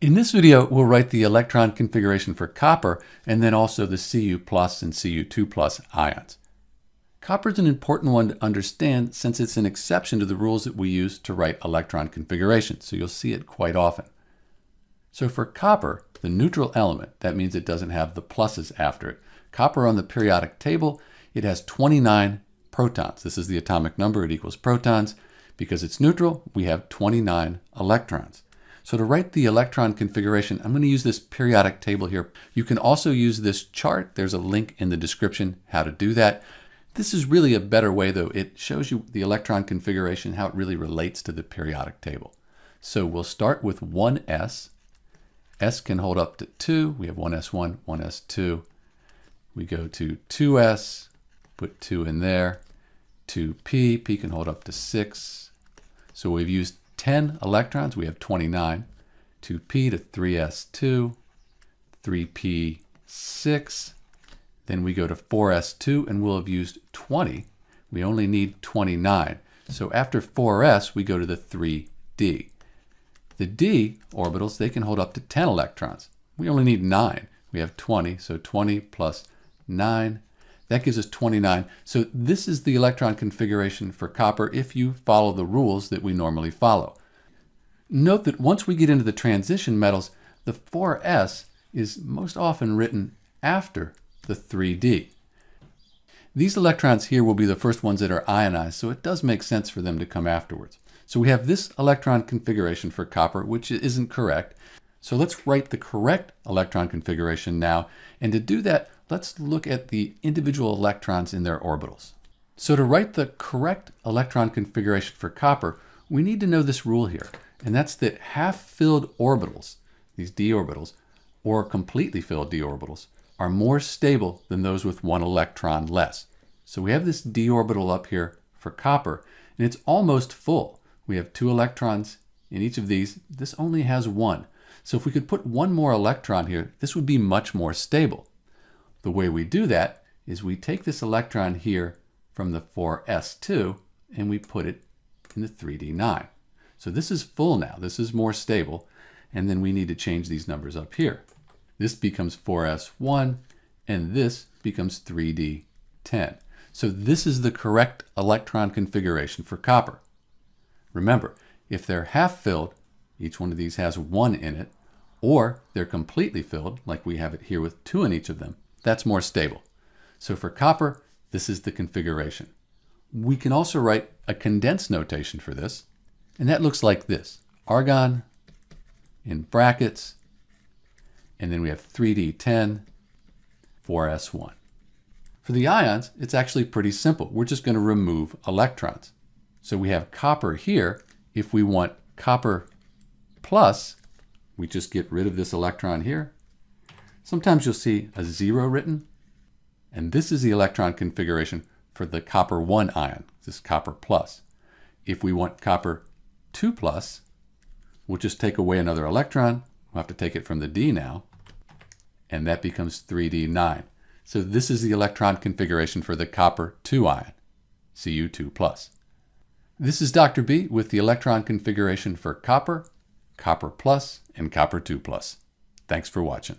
In this video, we'll write the electron configuration for copper and then also the Cu plus and Cu2 plus ions. Copper is an important one to understand since it's an exception to the rules that we use to write electron configuration, so you'll see it quite often. So for copper, the neutral element, that means it doesn't have the pluses after it. Copper on the periodic table, it has 29 protons. This is the atomic number, it equals protons. Because it's neutral, we have 29 electrons. So to write the electron configuration, I'm going to use this periodic table here. You can also use this chart. There's a link in the description how to do that. This is really a better way though. It shows you the electron configuration, how it really relates to the periodic table. So we'll start with 1s. S can hold up to 2. We have 1s1, 1s2. We go to 2s, put 2 in there. 2p, p can hold up to 6. So we've used 10 electrons, we have 29. 2p to 3s2, 3p6. Then we go to 4s2 and we'll have used 20. We only need 29. So after 4s, we go to the 3d. The d orbitals, they can hold up to 10 electrons. We only need 9. We have 20, so 20 plus 9 that gives us 29. So this is the electron configuration for copper if you follow the rules that we normally follow. Note that once we get into the transition metals, the 4s is most often written after the 3d. These electrons here will be the first ones that are ionized, so it does make sense for them to come afterwards. So we have this electron configuration for copper, which isn't correct. So let's write the correct electron configuration now. And to do that, let's look at the individual electrons in their orbitals. So to write the correct electron configuration for copper, we need to know this rule here, and that's that half-filled orbitals, these d orbitals, or completely filled d orbitals, are more stable than those with one electron less. So we have this d orbital up here for copper, and it's almost full. We have two electrons in each of these. This only has one. So if we could put one more electron here, this would be much more stable. The way we do that is we take this electron here from the 4s2 and we put it in the 3d9. So this is full now. This is more stable. And then we need to change these numbers up here. This becomes 4s1 and this becomes 3d10. So this is the correct electron configuration for copper. Remember, if they're half filled, each one of these has one in it, or they're completely filled, like we have it here with two in each of them, that's more stable. So for copper, this is the configuration. We can also write a condensed notation for this, and that looks like this. Argon in brackets, and then we have 3D10, 4S1. For the ions, it's actually pretty simple. We're just going to remove electrons. So we have copper here. If we want copper plus, we just get rid of this electron here, Sometimes you'll see a zero written, and this is the electron configuration for the copper 1 ion, this copper plus. If we want copper 2 plus, we'll just take away another electron. We'll have to take it from the D now, and that becomes 3D9. So this is the electron configuration for the copper 2 ion, Cu2 plus. This is Dr. B with the electron configuration for copper, copper plus, and copper 2 plus. Thanks for watching.